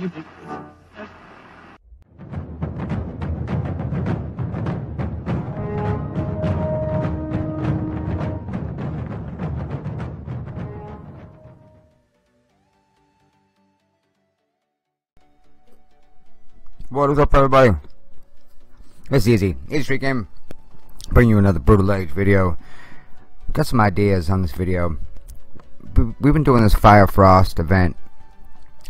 What is up, everybody? It's easy. Easy Street Game. Bring you another Brutal Age video. Got some ideas on this video. We've been doing this Fire Frost event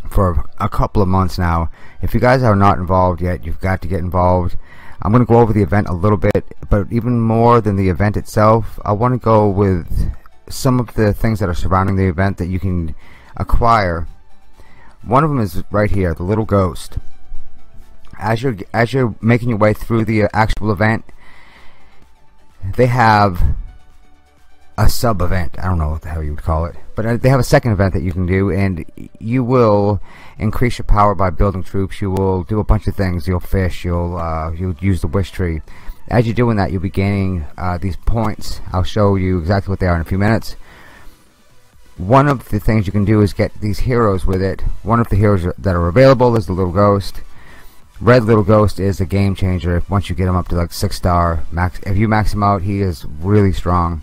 for a couple of months now. If you guys are not involved yet, you've got to get involved. I'm going to go over the event a little bit, but even more than the event itself, I want to go with some of the things that are surrounding the event that you can acquire. One of them is right here, the little ghost as you're as you're making your way through the actual event, they have a sub event. I don't know what the hell you would call it, but uh, they have a second event that you can do, and you will increase your power by building troops. You will do a bunch of things. You'll fish. You'll uh, you'll use the wish tree. As you're doing that, you'll be gaining uh, these points. I'll show you exactly what they are in a few minutes. One of the things you can do is get these heroes with it. One of the heroes that are available is the little ghost. Red Little Ghost is a game changer once you get him up to like six star max. If you max him out, he is really strong.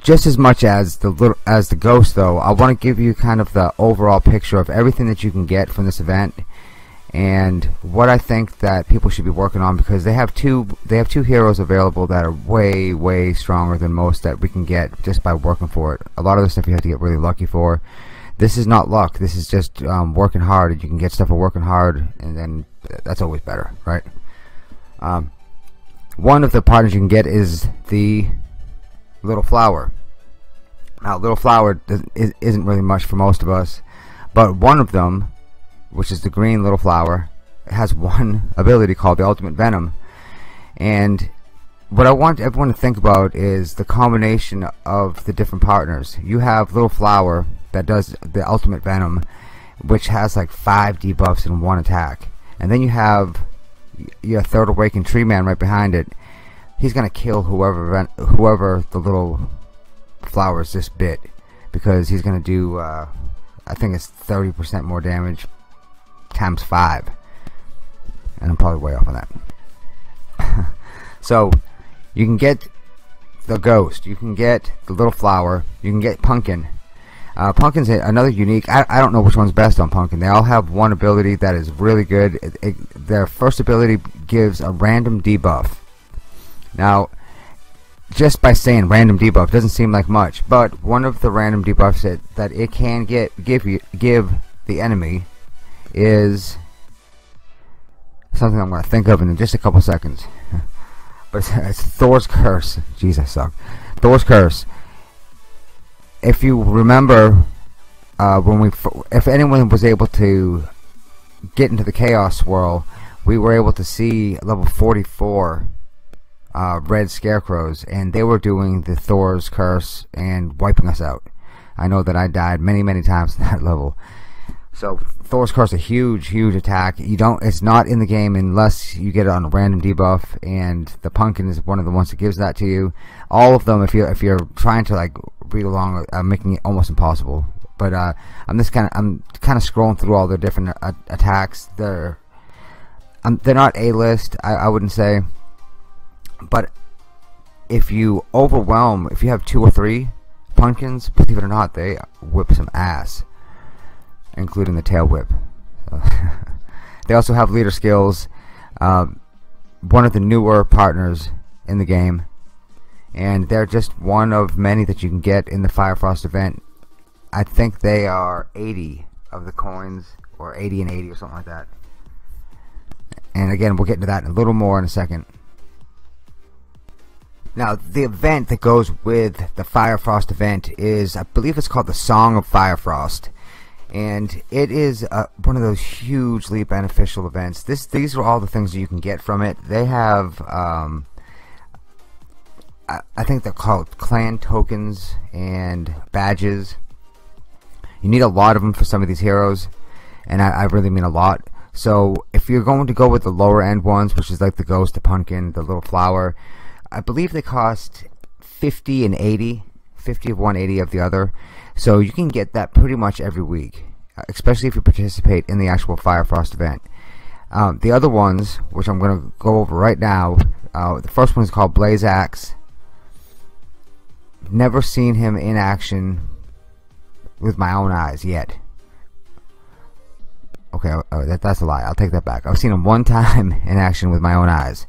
Just as much as the little as the Ghost, though, I want to give you kind of the overall picture of everything that you can get from this event and what I think that people should be working on because they have two they have two heroes available that are way way stronger than most that we can get just by working for it. A lot of the stuff you have to get really lucky for this is not luck. This is just um, working hard. And you can get stuff for working hard, and then that's always better, right? Um, one of the partners you can get is the little flower. Now, little flower isn't really much for most of us, but one of them, which is the green little flower, has one ability called the ultimate venom, and what I want everyone to think about is the combination of the different partners. You have little flower that does the ultimate venom, which has like five debuffs in one attack. And then you have your third awakened tree man right behind it. He's gonna kill whoever whoever the little flowers this bit because he's gonna do uh, I think it's 30% more damage times five. And I'm probably way off on that. so you can get the ghost, you can get the little flower, you can get pumpkin, uh, Pumpkin's another unique. I, I don't know which one's best on Pumpkin. They all have one ability that is really good. It, it, their first ability gives a random debuff. Now, just by saying random debuff doesn't seem like much, but one of the random debuffs that, that it can get give you give the enemy is something I'm going to think of in just a couple seconds. but it's, it's Thor's curse. Jesus, suck. Thor's curse if you remember uh, when we if anyone was able to get into the chaos swirl we were able to see level 44 uh, red scarecrows and they were doing the Thor's curse and wiping us out I know that I died many many times in that level so Thor's curse a huge huge attack you don't it's not in the game unless you get it on a random debuff and the pumpkin is one of the ones that gives that to you all of them if you if you're trying to like read along, uh, making it almost impossible. But uh, I'm just kind of I'm kind of scrolling through all the different uh, attacks. They're um, they're not a list. I, I wouldn't say, but if you overwhelm, if you have two or three pumpkins, believe it or not, they whip some ass, including the tail whip. they also have leader skills. Um, one of the newer partners in the game and they're just one of many that you can get in the Firefrost event. I think they are 80 of the coins, or 80 and 80 or something like that. And again, we'll get into that a little more in a second. Now, the event that goes with the Firefrost event is, I believe it's called the Song of Firefrost. And it is uh, one of those hugely beneficial events. This, These are all the things that you can get from it. They have... Um, I, I think they're called clan tokens and badges. You need a lot of them for some of these heroes, and I, I really mean a lot. So if you're going to go with the lower end ones, which is like the ghost, the pumpkin, the little flower, I believe they cost 50 and 80, 50 of one, 80 of the other. So you can get that pretty much every week. especially if you participate in the actual Fire Frost event. Um, the other ones, which I'm going to go over right now, uh, the first one is called Blaze Axe. Never seen him in action with my own eyes yet. Okay, oh, that, that's a lie. I'll take that back. I've seen him one time in action with my own eyes.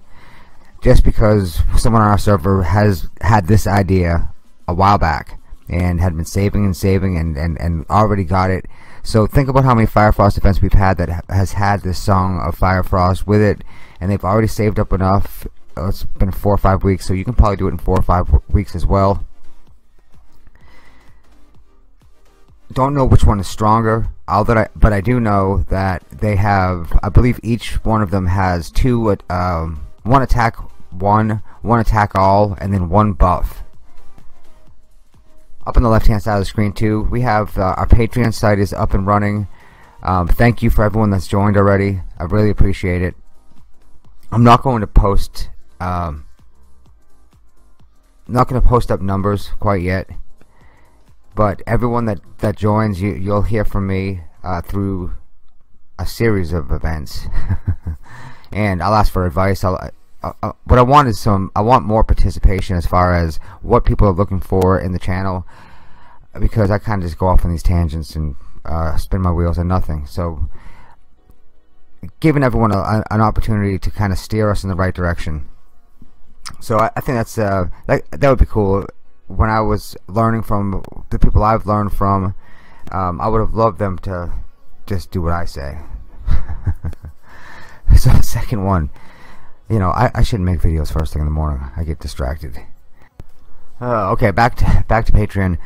Just because someone on our server has had this idea a while back and had been saving and saving and, and, and already got it. So think about how many Fire Frost events we've had that has had this song of Fire Frost with it, and they've already saved up enough. Oh, it's been four or five weeks, so you can probably do it in four or five weeks as well. Don't know which one is stronger, that I, but I do know that they have. I believe each one of them has two, um, one attack, one, one attack all, and then one buff. Up on the left hand side of the screen too we have uh, our patreon site is up and running. Um, thank you for everyone that's joined already. I really appreciate it. I'm not going to post um, not going to post up numbers quite yet but everyone that that joins you you'll hear from me uh, through a series of events and I'll ask for advice. I'll uh, uh, what I want is some I want more participation as far as what people are looking for in the channel because I kind of just go off on these tangents and uh, spin my wheels and nothing. So giving everyone a, an opportunity to kind of steer us in the right direction. So I, I think that's uh, that, that would be cool. When I was learning from the people I've learned from um, I would have loved them to just do what I say so the second one you know, I, I shouldn't make videos first thing in the morning. I get distracted. Uh, okay, back to back to Patreon.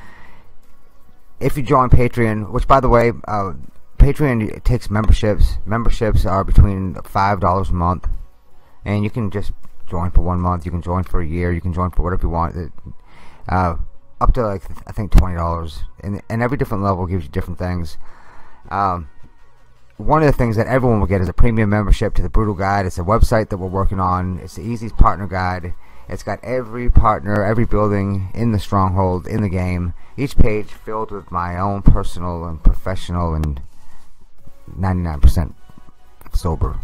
If you join Patreon, which by the way, uh, Patreon takes memberships. Memberships are between five dollars a month, and you can just join for one month. You can join for a year. You can join for whatever you want. Uh, up to like I think twenty dollars, and and every different level gives you different things. Um, one of the things that everyone will get is a premium membership to the Brutal Guide. It's a website that we're working on. It's the easiest partner guide. It's got every partner, every building in the stronghold in the game. Each page filled with my own personal and professional and 99% sober.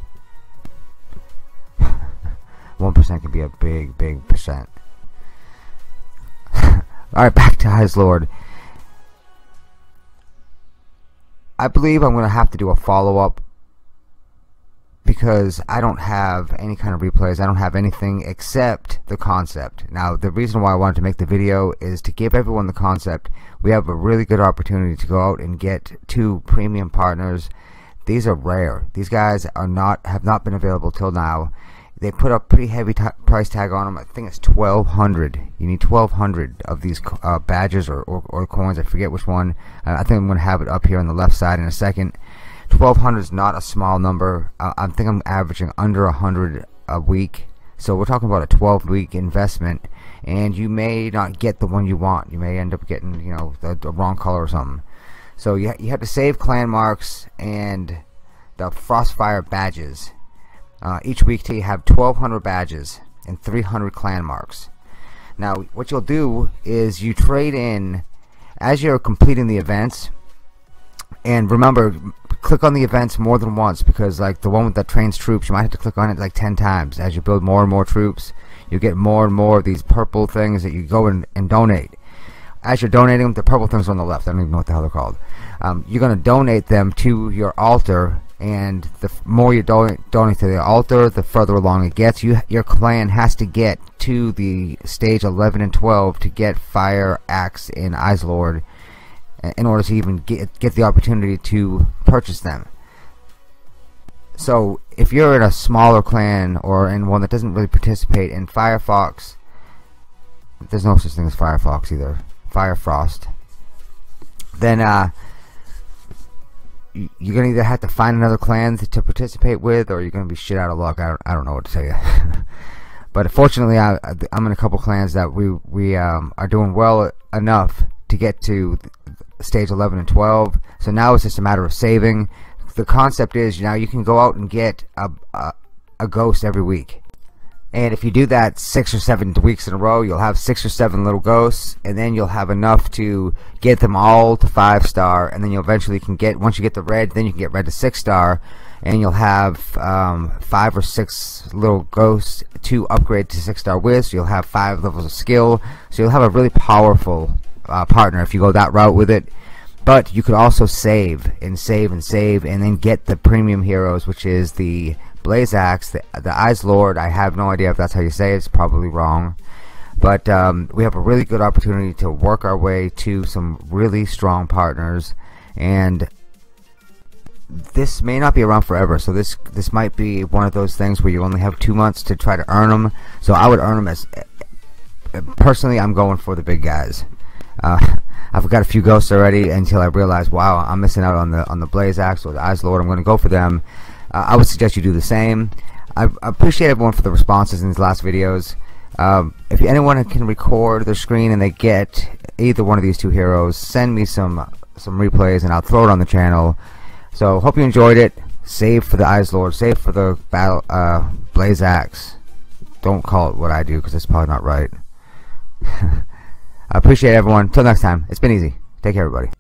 1% can be a big, big percent. Alright, back to Ice Lord. I believe I'm going to have to do a follow-up because I don't have any kind of replays. I don't have anything except the concept. Now, the reason why I wanted to make the video is to give everyone the concept. We have a really good opportunity to go out and get two premium partners. These are rare. These guys are not have not been available till now they put a pretty heavy price tag on them. I think it's 1200 You need 1200 of these uh, badges or, or, or, coins. I forget which one. Uh, I think I'm going to have it up here on the left side in a second. 1200 is not a small number. Uh, I think I'm averaging under a 100 a week. So we're talking about a 12 week investment. And you may not get the one you want. You may end up getting, you know, the, the wrong color or something. So you, you have to save clan marks and the Frostfire badges uh, each week to have 1,200 badges and 300 clan marks. Now, what you'll do is you trade in as you're completing the events. And remember, click on the events more than once because, like the one with that trains troops, you might have to click on it like 10 times. As you build more and more troops, you get more and more of these purple things that you go and, and donate. As you're donating them, the purple things on the left, I don't even know what the hell they're called. Um, you're going to donate them to your altar and the more you donate, donate to the altar, the further along it gets. You, your clan has to get to the stage 11 and 12 to get Fire Axe and Ice Lord, in order to even get get the opportunity to purchase them. So if you're in a smaller clan or in one that doesn't really participate in Firefox, there's no such thing as Firefox either. Firefrost. Then uh, you're gonna either have to find another clan to, participate with, or you're gonna be shit out of luck. I don't, I don't know what to tell you. but fortunately, I, I'm in a couple clans that we we um, are doing well enough to get to stage 11 and 12. So now it's just a matter of saving. The concept is now you can go out and get a, a, a ghost every week. And if you do that six or seven weeks in a row, you'll have six or seven little ghosts, and then you'll have enough to get them all to five star, and then you eventually can get once you get the red, then you can get red to six star, and you'll have um, five or six little ghosts to upgrade to six star with. So you'll have five levels of skill, so you'll have a really powerful uh, partner if you go that route with it. But you could also save and save and save, and then get the premium heroes, which is the Blaze Axe, the, the Eyes Lord. I have no idea if that's how you say it. It's probably wrong. But um, we have a really good opportunity to work our way to some really strong partners. And this may not be around forever. So this this might be one of those things where you only have two months to try to earn them. So I would earn them as... Personally, I'm going for the big guys. Uh, I've got a few ghosts already until I realize, wow, I'm missing out on the on the Blaze Axe or the Eyes Lord. I'm going to go for them uh, I would suggest you do the same. I, appreciate everyone for the responses in these last videos. Um, if anyone can record their screen and they get either one of these two heroes, send me some some replays and I'll throw it on the channel. So hope you enjoyed it. Save for the Eyes Lord. Save for the battle uh, Blaze Axe. Don't call it what I do because it's probably not right. I appreciate everyone. Till next time. It's been easy. Take care, everybody.